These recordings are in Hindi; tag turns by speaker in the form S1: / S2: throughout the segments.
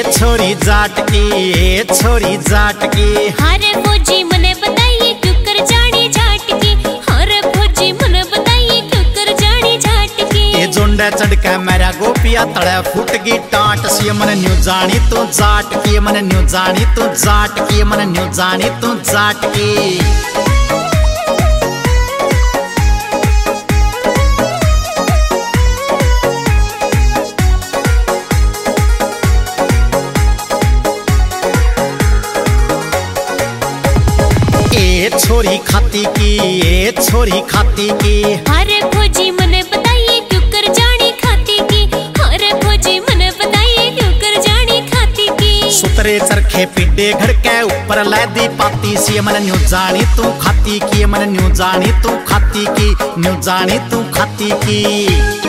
S1: ए छोरी जाट की ए छोरी जाट की
S2: हरे फौजी मने बताइए क्यों कर जानी झाट की हरे फौजी मने बताइए क्यों कर जानी झाट की
S1: ए जोंडे चढ़ के मेरा गोपिया तड़े फुट गई टाट। सी मन न्यू जानी तू जाट की मन न्यू जानी तू जाट की मन न्यू जानी तू जाट की ए छोरी खाती की ए छोरी खाती की।
S2: हरे फौजी मने बताइए क्यों कर जानी खाती की। हरे फौजी मने बताइए क्यों कर जानी खाती की।
S1: सुतरे चरखे पिड्डे घर के ऊपर लैदी पाती सी मन न्यू जानी तू खाती की मन न्यू जानी तू खाती की न्यू जानी तू खाती की।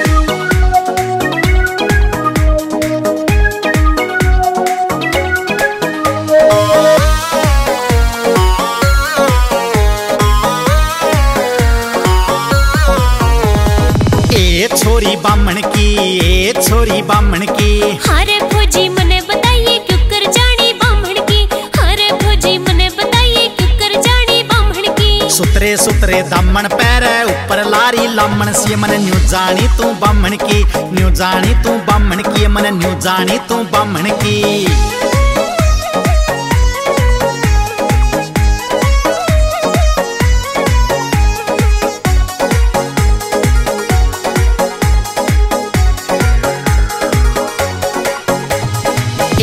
S1: बामण की ए छोरी बामण की।
S2: हरे भोजी मने बताइए क्यों कर जानी बामण की। हरे भोजी मने बताइए क्यों कर जानी बामण की।
S1: सुतरे सुतरे दामन पैरे ऊपर लारी लामन सी मन न्यू जानी तू बामण की। न्यू जानी तू बामण की मन न्यू जानी तू बामण की।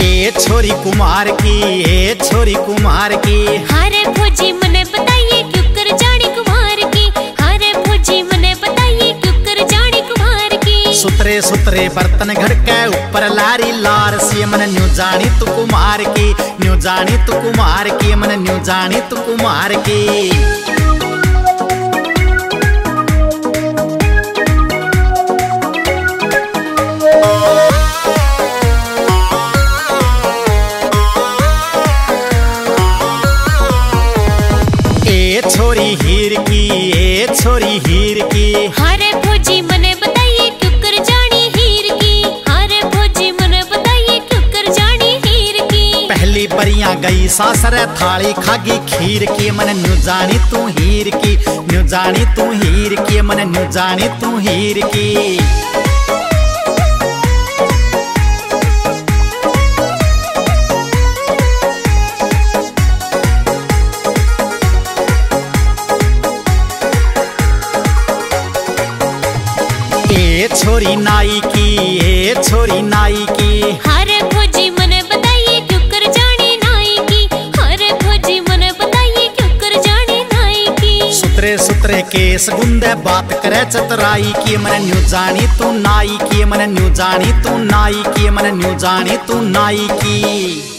S1: ए छोरी कुमार की ए छोरी कुमार की।
S2: हरे फौजी मने बताइए क्यों कर जानी कुमार की? हरे फौजी मने बताइए क्यों कर जानी कुमार की?
S1: सुतरे सुतरे बर्तन घर के ऊपर लारी लार सी मन न्यू जानी तू कुमार की न्यू जानी तू कुमार की मन न्यू जानी तू कुमार की। ए छोरी हीर की ए छोरी हीर की।
S2: हरे भोजी मने बताइए क्यों कर जानी हीर की। हरे भोजी मने बताइए क्यों कर जानी हीर की।
S1: पहली परियाँ गई सासर थाली खागी खीर की। मन न्यू जानी तू हीर की न्यू जानी तू हीर की। मन न्यू जानी तू हीर की। छोरी नाई की ए छोरी नाई की।
S2: हरे फौजी मने बताइए क्यों कर जानी नाई की? हरे फौजी मने बताइए क्यों कर जानी नाई की?
S1: सुतरे सुतरे केस गुंदे बात करे चतराई की मन न्यू जानी तू नाई की मन न्यू जानी तू नाई की मन न्यू जानी तू नाई की।